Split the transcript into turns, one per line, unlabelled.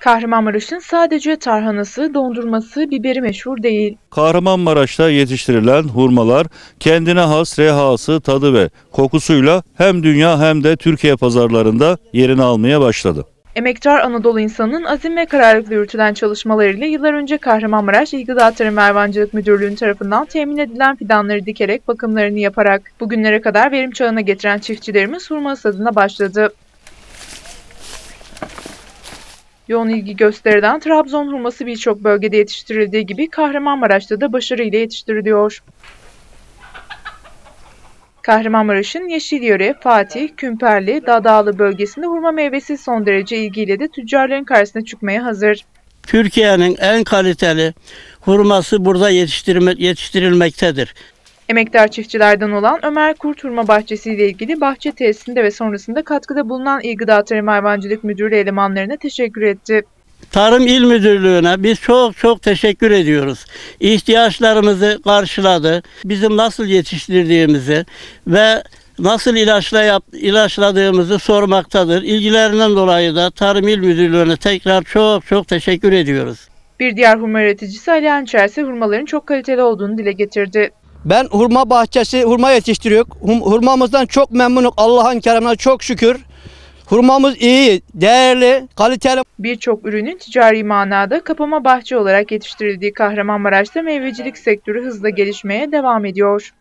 Kahramanmaraş'ın sadece tarhanası, dondurması, biberi meşhur değil.
Kahramanmaraş'ta yetiştirilen hurmalar kendine has rehası, tadı ve kokusuyla hem dünya hem de Türkiye pazarlarında yerini almaya başladı.
Emektar Anadolu insanının azim ve kararlılıkla yürütülen çalışmalarıyla yıllar önce Kahramanmaraş İl Gıda Tarım ve Hayvancılık Müdürlüğü'nün tarafından temin edilen fidanları dikerek bakımlarını yaparak bugünlere kadar verim çağına getiren çiftçilerimiz hurma hasadına başladı. Yoğun ilgi gösterilen Trabzon hurması birçok bölgede yetiştirildiği gibi Kahramanmaraş'ta da başarıyla yetiştiriliyor. Kahramanmaraş'ın Yeşilyöre, Fatih, Kümperli, Dadağlı bölgesinde hurma meyvesi son derece ilgiyle de tüccarların karşısına çıkmaya hazır.
Türkiye'nin en kaliteli hurması burada yetiştirilmektedir.
Emektar çiftçilerden olan Ömer Kurt Hurma Bahçesi ile ilgili bahçe tesisinde ve sonrasında katkıda bulunan İl Gıda Tarım Hayvancılık Müdürlüğü elemanlarına teşekkür etti.
Tarım İl Müdürlüğü'ne biz çok çok teşekkür ediyoruz. İhtiyaçlarımızı karşıladı. Bizim nasıl yetiştirdiğimizi ve nasıl ilaçla yap, ilaçladığımızı sormaktadır. İlgilerinden dolayı da Tarım İl Müdürlüğü'ne tekrar çok çok teşekkür ediyoruz.
Bir diğer hurma üreticisi Ali Hançer ise hurmaların çok kaliteli olduğunu dile getirdi.
Ben hurma bahçesi, hurma yetiştiriyor. Hurmamızdan çok memnunum. Allah'ın keremine çok şükür. Hurmamız iyi, değerli, kaliteli.
Birçok ürünün ticari manada kapama bahçe olarak yetiştirildiği Kahramanmaraş'ta meyvecilik sektörü hızla gelişmeye devam ediyor.